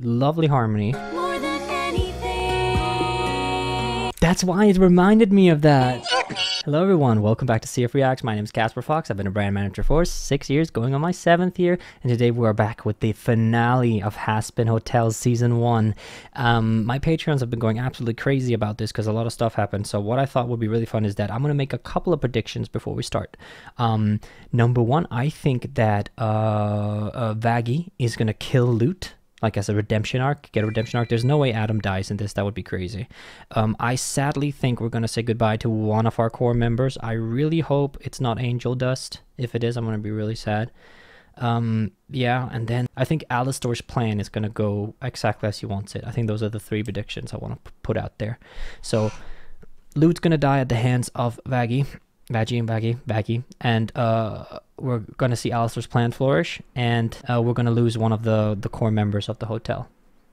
Lovely harmony. more than anything. That's why it reminded me of that. Hello everyone, welcome back to CF Reacts. My name is Casper Fox. I've been a brand manager for six years, going on my seventh year, and today we are back with the finale of Hazbin Hotels Season 1. Um, my Patreons have been going absolutely crazy about this because a lot of stuff happened, so what I thought would be really fun is that I'm going to make a couple of predictions before we start. Um, number one, I think that uh, uh, Vaggie is going to kill Lute like as a redemption arc, get a redemption arc. There's no way Adam dies in this. That would be crazy. Um, I sadly think we're gonna say goodbye to one of our core members. I really hope it's not Angel Dust. If it is, I'm gonna be really sad. Um, yeah, and then I think Alastor's plan is gonna go exactly as he wants it. I think those are the three predictions I want to put out there. So, Lute's gonna die at the hands of Vaggie. Vaggie and Baggy, Vaggie, and uh, we're gonna see Alastor's plan flourish, and uh, we're gonna lose one of the the core members of the hotel,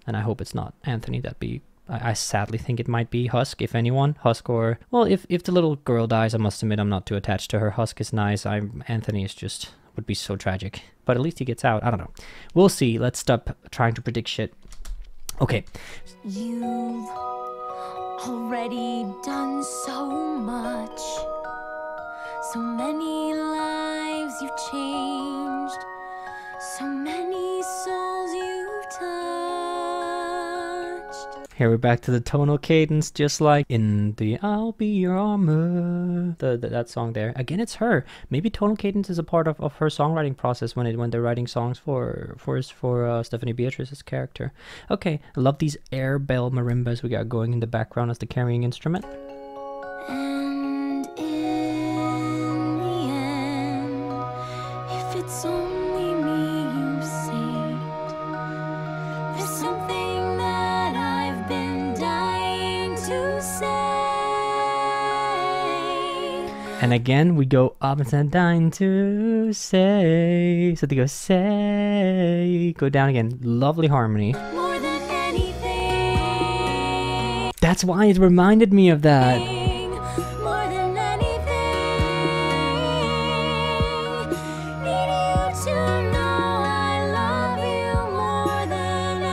and I hope it's not Anthony. That'd be I, I sadly think it might be Husk, if anyone, Husk or well, if if the little girl dies, I must admit I'm not too attached to her. Husk is nice. I'm Anthony is just would be so tragic, but at least he gets out. I don't know. We'll see. Let's stop trying to predict shit. Okay, You've already done so much. So many lives you've changed. So many souls you've touched. Here we're back to the tonal cadence, just like in the "I'll Be Your Armor," the, the that song there. Again, it's her. Maybe tonal cadence is a part of, of her songwriting process when it when they're writing songs for for for uh, Stephanie Beatriz's character. Okay, I love these air bell marimbas we got going in the background as the carrying instrument. And again, we go up and dying to say. So they go say, go down again. Lovely harmony. More than anything. That's why it reminded me of that. More than anything, need you to know I love you more than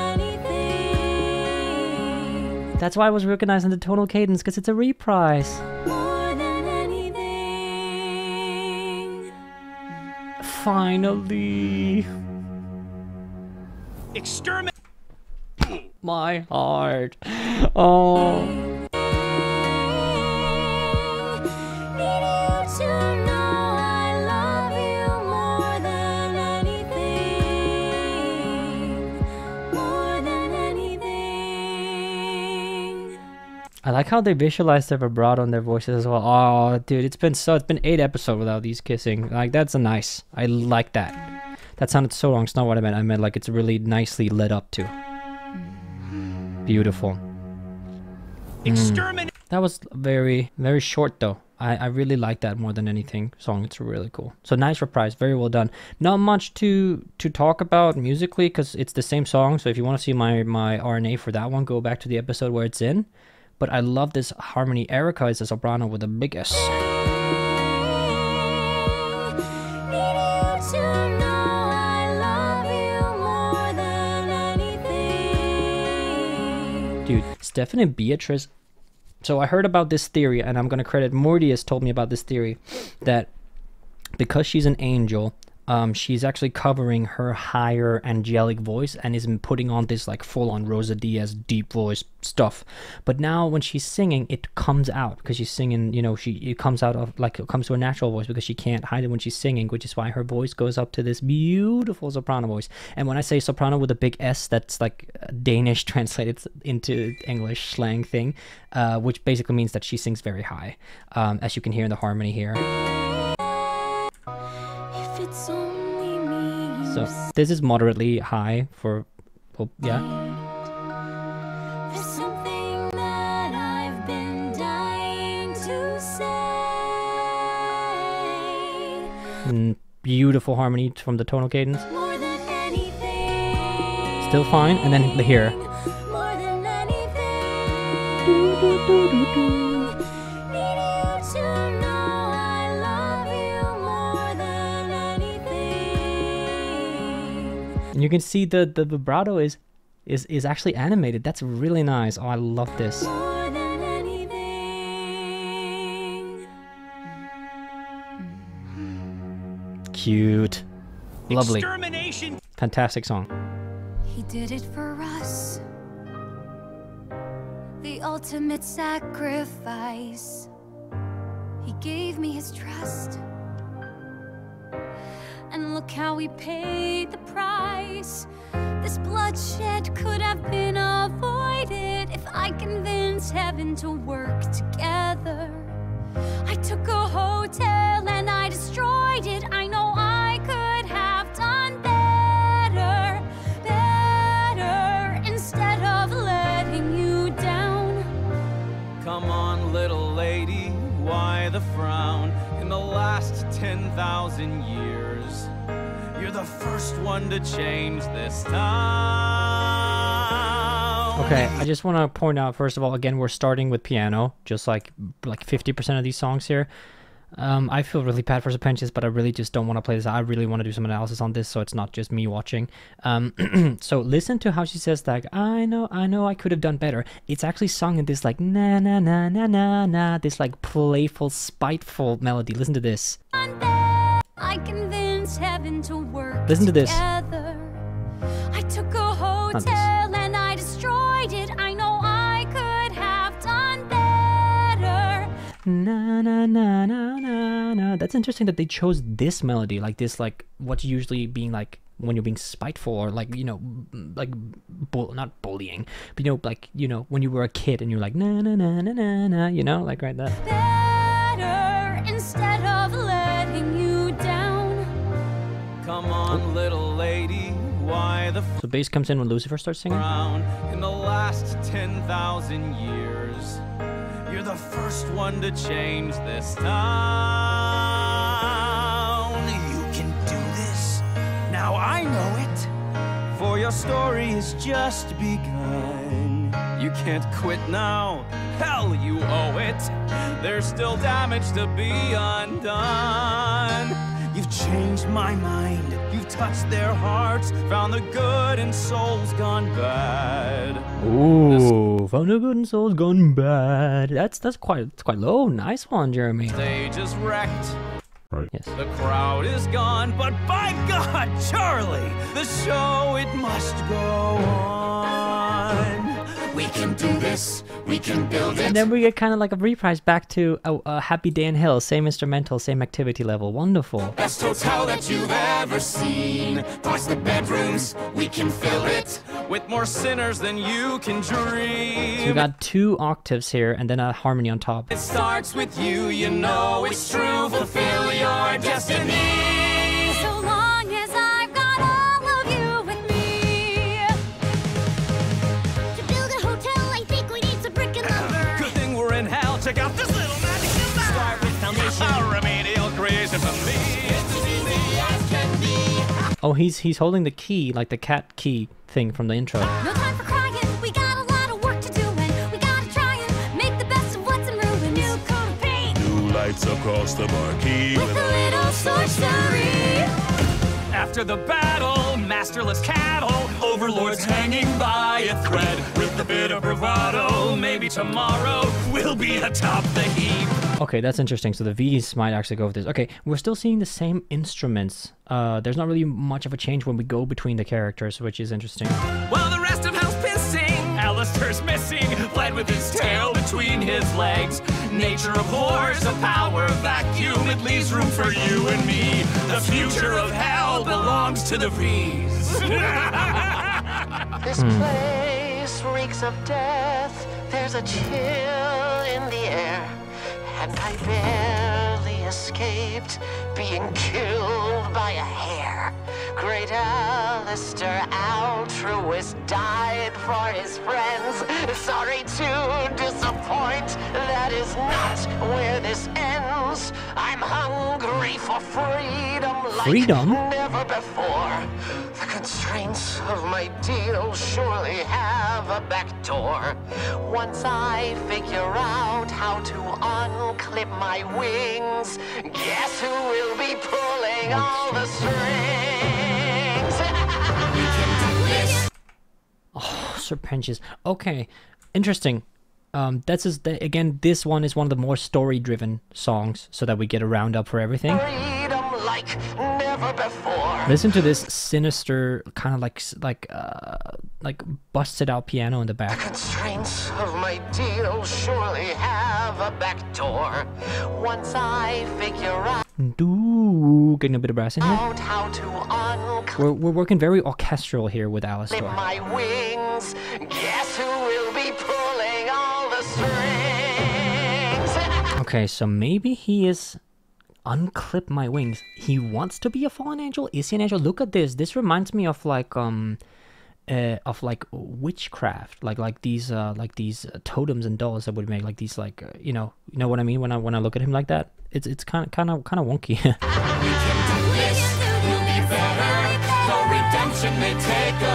anything. That's why I was recognizing the tonal cadence because it's a reprise. Finally. Exterminate! My heart. Oh. I like how they visualize their vibrato on their voices as well. Oh, dude, it's been so it's been eight episodes without these kissing. Like that's a nice. I like that. That sounded so wrong. It's not what I meant. I meant like it's really nicely led up to. Beautiful. Exterminate! Mm. That was very very short though. I, I really like that more than anything song. It's really cool. So nice reprise, very well done. Not much to to talk about musically because it's the same song. So if you want to see my my RNA for that one, go back to the episode where it's in. But I love this harmony. Erika is a soprano with a big S. Need you to know I love you more than anything. Dude, Stephanie Beatriz. So I heard about this theory, and I'm gonna credit Mortius told me about this theory that because she's an angel, um, she's actually covering her higher angelic voice and isn't putting on this like full-on Rosa Diaz deep voice stuff. But now when she's singing, it comes out because she's singing. You know, she it comes out of like it comes to her natural voice because she can't hide it when she's singing, which is why her voice goes up to this beautiful soprano voice. And when I say soprano with a big S, that's like uh, Danish translated into English slang thing, uh, which basically means that she sings very high, um, as you can hear in the harmony here. So this is moderately high for, well, yeah. There's something that I've been dying to say. Mm, beautiful harmony from the tonal cadence. More than anything. Still fine. And then here. And you can see the, the vibrato is is is actually animated. That's really nice. Oh, I love this. more than anything. Cute. Lovely. Extermination Fantastic song. He did it for us. The ultimate sacrifice. He gave me his trust. And look how we paid the price. This bloodshed could have been avoided if I convinced heaven to work together. I took a hotel and I destroyed it. I know why the frown? In the last 10,000 years, you're the first one to change this town. Okay, I just want to point out first of all, again, we're starting with piano, just like like 50% of these songs here. Um, I feel really bad for Serpentius, but I really just don't want to play this. I really want to do some analysis on this, so it's not just me watching. Um, so listen to how she says like, "I know, I know, I could have done better." It's actually sung in this like na na na na na na, this like playful, spiteful melody. Listen to this. I convinced heaven to work Listen to this. together. I took a hotel Na na na na na na. That's interesting that they chose this melody, like this, like what's usually being like when you're being spiteful or like you know, like bull, not bullying, but you know, like you know, when you were a kid and you're like na na na na na na, you know, like right there. Better instead of letting you down. Come on, oh. little lady, why the So bass comes in when Lucifer starts singing. In the last 10,000 years, you're the first one to change this town. You can do this. Now I know it. For your story has just begun. You can't quit now. Hell, you owe it. There's still damage to be undone. Changed my mind. You've touched their hearts. Found the good in souls gone bad. Ooh, found a good and soul's gone bad. That's that's quite it's quite low. Nice one, Jeremy. Stage is wrecked. Yes. The crowd is gone, but by God, Charlie, the show it must go on. We can do this. We can build it. And then we get kind of like a reprise back to a, a Happy Day in Hell, same instrumental, same activity level. Wonderful. Best hotel that you've ever seen. Twice the bedrooms, we can fill it. With more sinners than you can dream. We got two octaves here and then a harmony on top. It starts with you, you know it's true. Fulfill your destiny. Check out this little magic number. Start with foundation. A remedial creation for me. It's as easy as can be. Oh, he's he's holding the key, like the cat key thing from the intro. No time for crying. We got a lot of work to do, and we gotta try and make the best of what's in ruin. New coat of paint New lights across the marquee. with a little sorcery. After the battle, masterless cattle, overlords hanging by a thread. With a bit of bravado, maybe tomorrow we'll be atop the heap. Okay, that's interesting. So the Vees might actually go with this. Okay, we're still seeing the same instruments. Uh, there's not really much of a change when we go between the characters, which is interesting. While the rest of hell's pissing, Alastor's missing, fled with his tail between his legs. Nature abhors a power vacuum, it leaves room for you and me. The future of hell belongs to the Vees. This place reeks of death. There's a chill in the air. And I barely escaped being killed by a hair. Great Alastor, altruist, died for his friends. Sorry to disappoint, that is not where this ends. I'm hungry for freedom like Freedom? never before. The constraints of my deal surely have a back door. Once I figure out how to unclip my wings, guess who will be pulling all the strings? We can do this. Alastor Penches. Okay, interesting. Um, that's just, th- again, this one is one of the more story-driven songs, so that we get a roundup for everything. Like never before. Listen to this sinister, kind of like like uh, like busted out piano in the back. Constraints of my deal surely have a back door. Once I figure out Doo, getting a bit of brass in here. how to unclip We're, we're working very orchestral here with Alastor. Okay, so maybe he is unclip my wings. He wants to be a fallen angel. Is he an angel? Look at this. This reminds me of like um uh, of like witchcraft, like like these uh like these uh, totems and dolls that would make like these like uh, you know you know what I mean when I when I look at him like that. It's it's kind of kind of kind of wonky.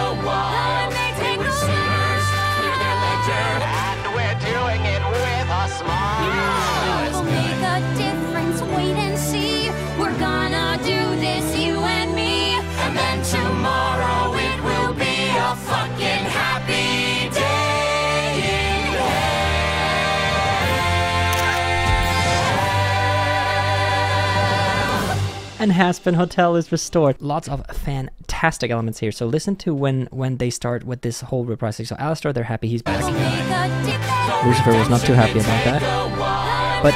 and Hazbin Hotel is restored. Lots of fantastic elements here. So listen to when when they start with this whole reprising. So Alastor, they're happy he's back. We'll make a difference. Lucifer was not too happy about that. But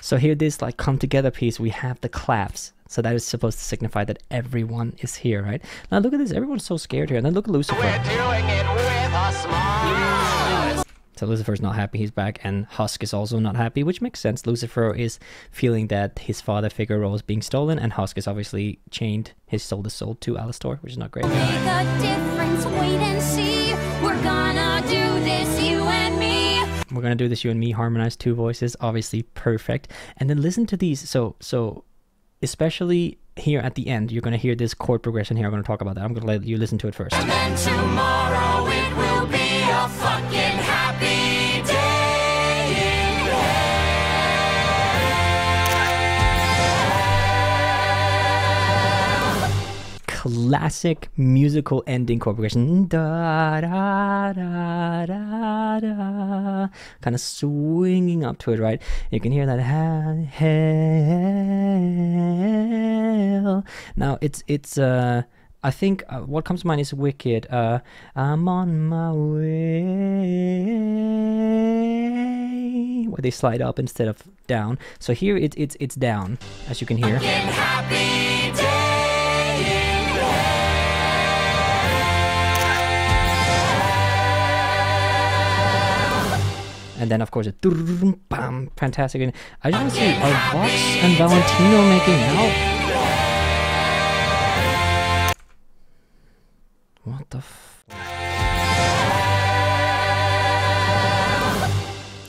so here, this like come together piece, we have the claps. So that is supposed to signify that everyone is here, right? Now look at this, everyone's so scared here. And then look at Lucifer. So Lucifer's not happy he's back, and Husk is also not happy, which makes sense. Lucifer is feeling that his father Figaro is being stolen, and Husk is obviously chained his soul to soul to Alastor, which is not great. Make a difference, wait and see. We're gonna do this, you and me. We're gonna do this, you and me, harmonize two voices, obviously perfect. And then listen to these. So so especially here at the end, you're gonna hear this chord progression here. I'm gonna talk about that. I'm gonna let you listen to it first. Classic musical ending chord progression. Da da da da da. Kind of swinging up to it, right? You can hear that ha- hell. Now it's it's uh I think uh, what comes to mind is Wicked. Uh, I'm on my way. Where they slide up instead of down. So here it's it's it's down, as you can hear. And then, of course, a bam, fantastic. And I just want to see, are Vox and Valentino making out? What the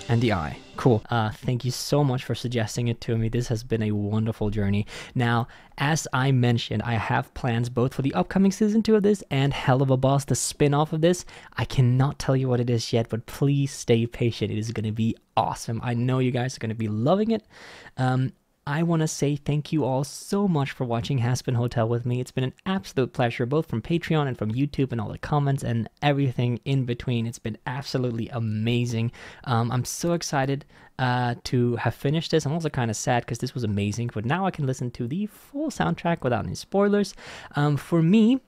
And the eye. Cool. Uh, thank you so much for suggesting it to me. This has been a wonderful journey. Now, as I mentioned, I have plans both for the upcoming season two of this and Helluva Boss, the spin off of this. I cannot tell you what it is yet, but please stay patient. It is going to be awesome. I know you guys are going to be loving it. Um, I want to say thank you all so much for watching Hazbin Hotel with me. It's been an absolute pleasure, both from Patreon and from YouTube and all the comments and everything in between. It's been absolutely amazing. Um, I'm so excited uh, to have finished this. I'm also kind of sad because this was amazing, but now I can listen to the full soundtrack without any spoilers. Um, for me,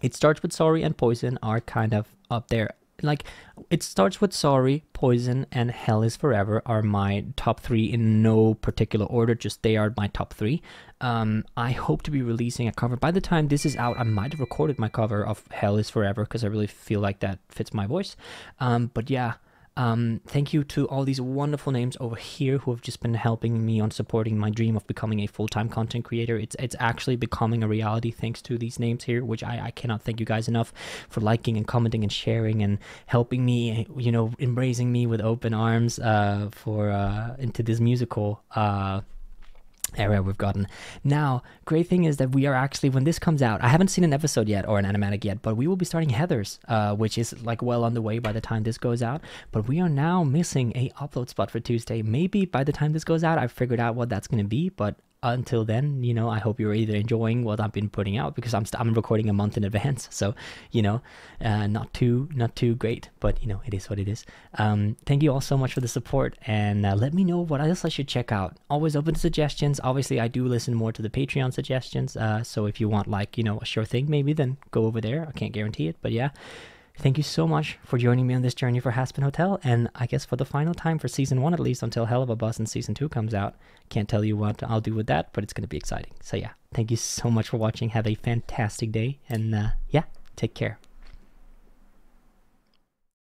it starts with sorry and poison are kind of up there like it starts with sorry poison and hell is forever are my top three in no particular order just they are my top three. Um i hope to be releasing a cover. By the time this is out i might have recorded my cover of hell is forever because i really feel like that fits my voice. Um but yeah um, thank you to all these wonderful names over here who have just been helping me on supporting my dream of becoming a full-time content creator. It's it's actually becoming a reality thanks to these names here, which I, I cannot thank you guys enough for liking and commenting and sharing and helping me, you know, embracing me with open arms uh, for uh, into this musical uh, area we've gotten. Now, great thing is that we are actually when this comes out, I haven't seen an episode yet or an animatic yet, but we will be starting Heathers, uh, which is like well on the way by the time this goes out. But we are now missing a upload spot for Tuesday. Maybe by the time this goes out, I've figured out what that's gonna be, but until then, you know, I hope you're either enjoying what I've been putting out because I'm st- I'm recording a month in advance, so you know, uh, not too not too great, but you know, it is what it is. Um, thank you all so much for the support, and uh, let me know what else I should check out. Always open to suggestions. Obviously, I do listen more to the Patreon suggestions. Uh, so if you want like you know a sure thing, maybe then go over there. I can't guarantee it, but yeah. Thank you so much for joining me on this journey for Hazbin Hotel, and I guess for the final time for season one at least until Helluva Boss and season two comes out. Can't tell you what I'll do with that, but it's going to be exciting. So yeah, thank you so much for watching. Have a fantastic day, and uh, yeah, take care.